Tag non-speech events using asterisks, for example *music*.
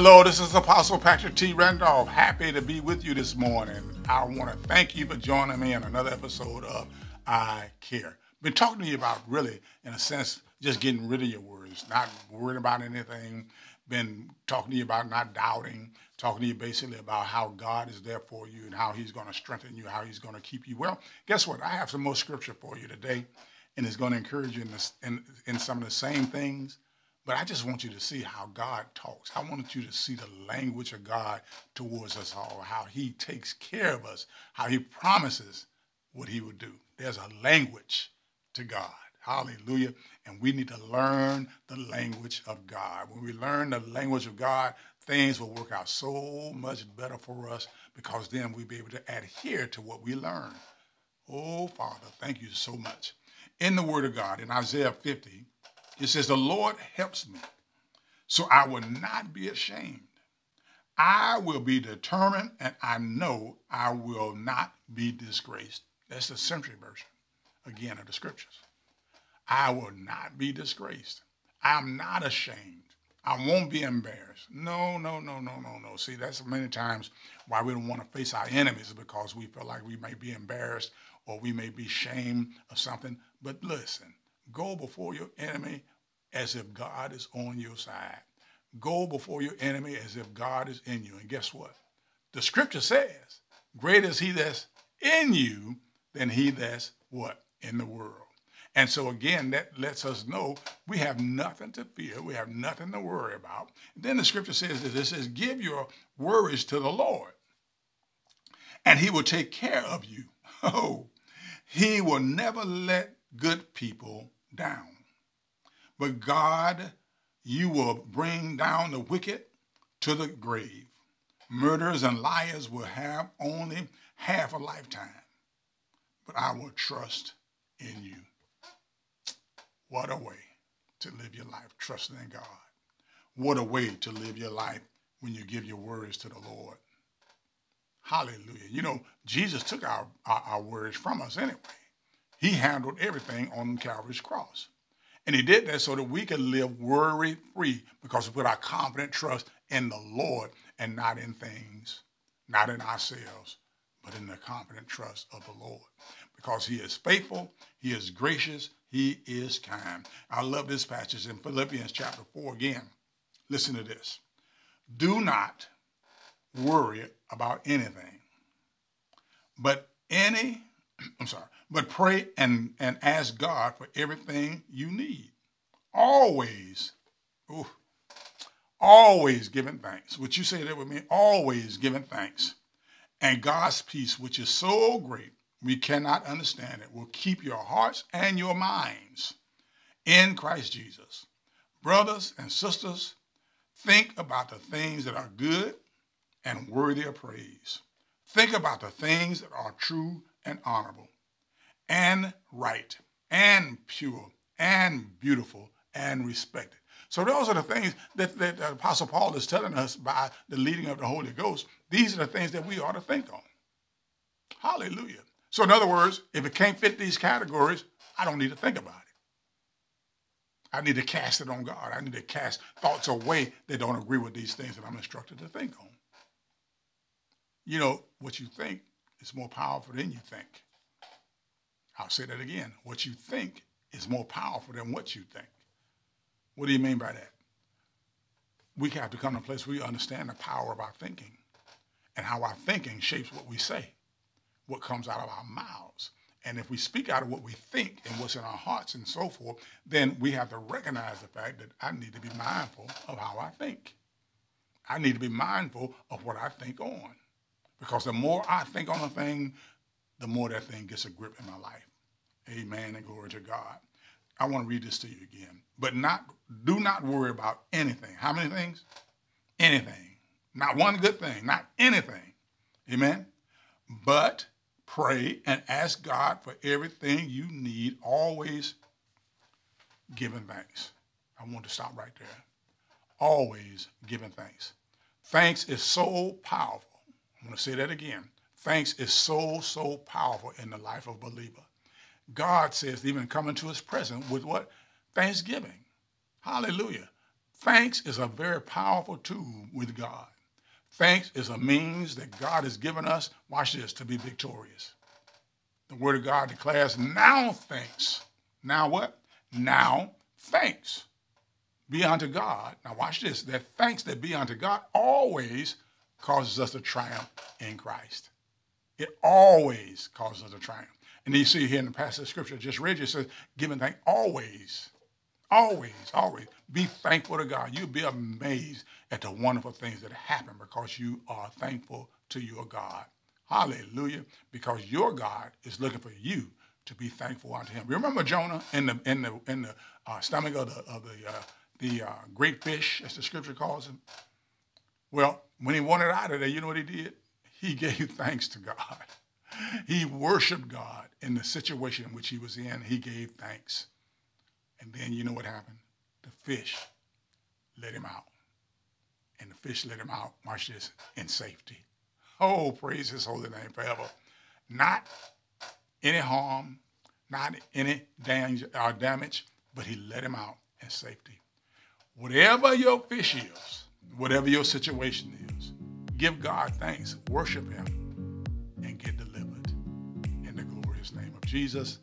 Hello, this is Apostle Patrick T. Randolph. Happy to be with you this morning. I want to thank you for joining me in another episode of I Care. Been talking to you about really, in a sense, just getting rid of your worries, not worrying about anything. Been talking to you about not doubting, talking to you basically about how God is there for you and how He's going to strengthen you, how He's going to keep you. Well, guess what? I have some more scripture for you today, and it's going to encourage you in, this, in, in some of the same things but I just want you to see how God talks. I wanted you to see the language of God towards us all, how He takes care of us, how He promises what He would do. There's a language to God. Hallelujah. And we need to learn the language of God. When we learn the language of God, things will work out so much better for us because then we'll be able to adhere to what we learn. Oh, Father, thank you so much. In the Word of God, in Isaiah 50, it says, The Lord helps me, so I will not be ashamed. I will be determined, and I know I will not be disgraced. That's the century version, again, of the scriptures. I will not be disgraced. I'm not ashamed. I won't be embarrassed. No, no, no, no, no, no. See, that's many times why we don't want to face our enemies because we feel like we may be embarrassed or we may be ashamed of something. But listen, Go before your enemy as if God is on your side. Go before your enemy as if God is in you. And guess what? The scripture says, greater is he that's in you than he that's what? In the world. And so again, that lets us know we have nothing to fear. We have nothing to worry about. Then the scripture says this, it says, give your worries to the Lord and he will take care of you. *laughs* Oh, he will never let good people down. But God, you will bring down the wicked to the grave. Murderers and liars will have only half a lifetime, but I will trust in you. What a way to live your life, trusting in God. What a way to live your life when you give your words to the Lord. Hallelujah. You know, Jesus took our, our, our words from us anyway. He handled everything on Calvary's cross. And he did that so that we could live worry free because we put our confident trust in the Lord and not in things, not in ourselves, but in the confident trust of the Lord. Because he is faithful, he is gracious, he is kind. I love this passage in Philippians chapter 4 again. Listen to this. Do not worry about anything, but any, *clears throat* I'm sorry, but pray and, and ask God for everything you need. Always, ooh, always giving thanks. Would you say that with me? Always giving thanks. And God's peace, which is so great, we cannot understand it, will keep your hearts and your minds in Christ Jesus. Brothers and sisters, think about the things that are good and worthy of praise. Think about the things that are true and honorable and right and pure and beautiful and respected. So those are the things that, that the Apostle Paul is telling us by the leading of the Holy Ghost. These are the things that we ought to think on. Hallelujah. So in other words, if it can't fit these categories, I don't need to think about it. I need to cast it on God. I need to cast thoughts away that don't agree with these things that I'm instructed to think on. You know, what you think is more powerful than you think. I'll say that again. What you think is more powerful than what you think. What do you mean by that? We have to come to a place where we understand the power of our thinking and how our thinking shapes what we say, what comes out of our mouths. And if we speak out of what we think and what's in our hearts and so forth, then we have to recognize the fact that I need to be mindful of how I think. I need to be mindful of what I think on. Because the more I think on a thing, the more that thing gets a grip in my life. Amen and glory to God. I want to read this to you again. But not do not worry about anything. How many things? Anything. Not one good thing, not anything. Amen. But pray and ask God for everything you need, always giving thanks. I want to stop right there. Always giving thanks. Thanks is so powerful. I'm going to say that again. Thanks is so, so powerful in the life of a believer. God says even come into his presence with what? Thanksgiving. Hallelujah. Thanks is a very powerful tool with God. Thanks is a means that God has given us, watch this, to be victorious. The word of God declares, now thanks. Now what? Now thanks be unto God. Now watch this, that thanks that be unto God always causes us to triumph in Christ. It always causes us to triumph. And you see here in the passage of scripture just read, it says, giving thanks always, always, always. Be thankful to God. You'll be amazed at the wonderful things that happen because you are thankful to your God. Hallelujah. Because your God is looking for you to be thankful unto him. Remember Jonah in the in the in the uh, stomach of the of the uh, the uh, great fish, as the scripture calls him. Well, when he wanted out of there, you know what he did? He gave *laughs* thanks to God. He worshiped God in the situation in which he was in. He gave thanks. And then you know what happened? The fish let him out. And the fish let him out, watch in safety. Oh, praise his holy name forever. Not any harm, not any danger uh, damage, but he let him out in safety. Whatever your fish is, whatever your situation is, give God thanks, worship him, and get delivered. In the glorious name of Jesus.